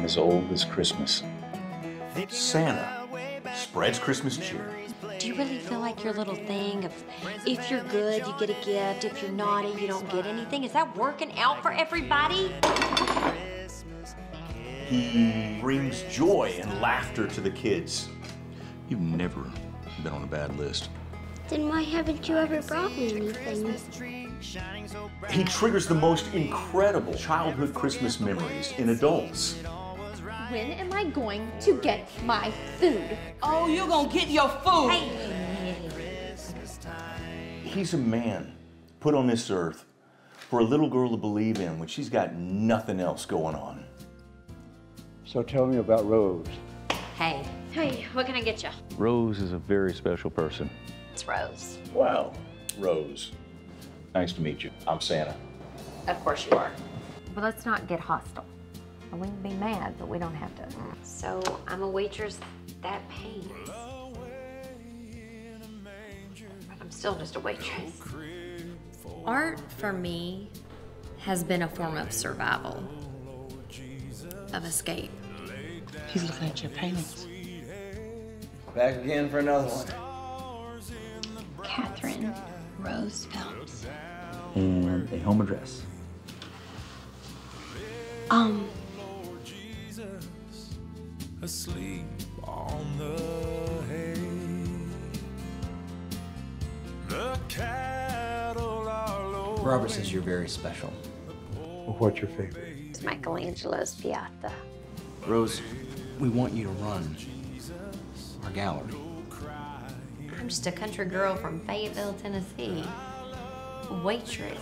I'm as old as Christmas. Santa spreads Christmas cheer. Do you really feel like your little thing of if you're good, you get a gift, if you're naughty, you don't get anything? Is that working out for everybody? He brings joy and laughter to the kids. You've never been on a bad list. Then why haven't you ever brought me anything? He triggers the most incredible childhood Christmas memories in adults. When am I going to get my food? Oh, you're gonna get your food. Hey. He's a man put on this earth for a little girl to believe in when she's got nothing else going on. So tell me about Rose. Hey, hey, what can I get you? Rose is a very special person. It's Rose. Wow, Rose. Nice to meet you. I'm Santa. Of course you are. But let's not get hostile. We can be mad, but we don't have to. So I'm a waitress that pays. But I'm still just a waitress. Art for me has been a form of survival, of escape. He's looking at your paintings. Back again for another one. Catherine Rose Phelps. And a home address. Um, asleep on the hay. The cattle are low. Robert says you're very special. Well, what's your favorite? It's Michelangelo's Pieta. Rose, we want you to run our gallery. I'm just a country girl from Fayetteville, Tennessee. Waitress.